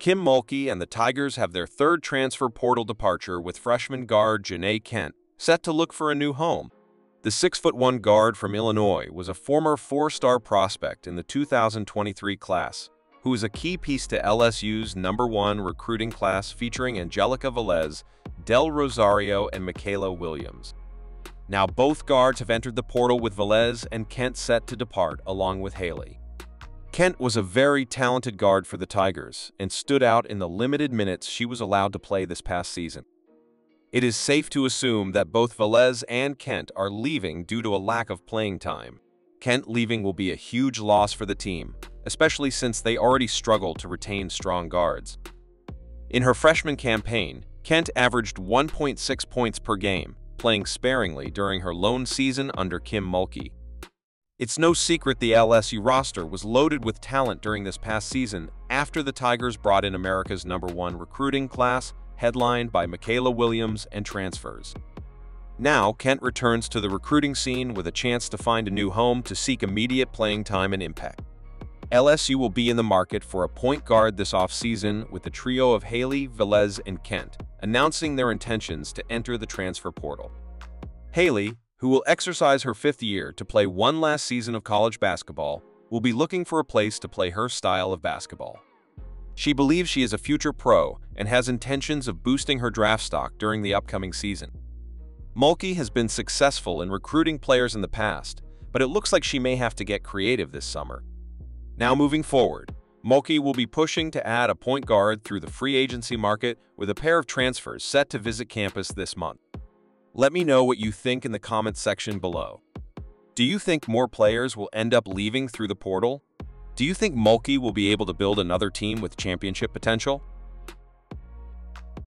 Kim Mulkey and the Tigers have their third transfer portal departure with freshman guard Janae Kent, set to look for a new home. The 6'1 guard from Illinois was a former four-star prospect in the 2023 class, who is a key piece to LSU's number one recruiting class featuring Angelica Velez, Del Rosario, and Mikaylah Williams. Now both guards have entered the portal with Velez and Kent set to depart along with Hailey. Kent was a very talented guard for the Tigers and stood out in the limited minutes she was allowed to play this past season. It is safe to assume that both Velez and Kent are leaving due to a lack of playing time. Kent leaving will be a huge loss for the team, especially since they already struggle to retain strong guards. In her freshman campaign, Kent averaged 1.6 points per game, playing sparingly during her lone season under Kim Mulkey. It's no secret the LSU roster was loaded with talent during this past season after the Tigers brought in America's number one recruiting class, headlined by Mikaylah Williams and transfers. Now, Kent returns to the recruiting scene with a chance to find a new home to seek immediate playing time and impact. LSU will be in the market for a point guard this offseason with the trio of Hailey, Velez, and Kent, announcing their intentions to enter the transfer portal. Hailey, who will exercise her fifth year to play one last season of college basketball, will be looking for a place to play her style of basketball. She believes she is a future pro and has intentions of boosting her draft stock during the upcoming season. Mulkey has been successful in recruiting players in the past, but it looks like she may have to get creative this summer. Now moving forward, Mulkey will be pushing to add a point guard through the free agency market with a pair of transfers set to visit campus this month. Let me know what you think in the comments section below. Do you think more players will end up leaving through the portal? Do you think Mulkey will be able to build another team with championship potential?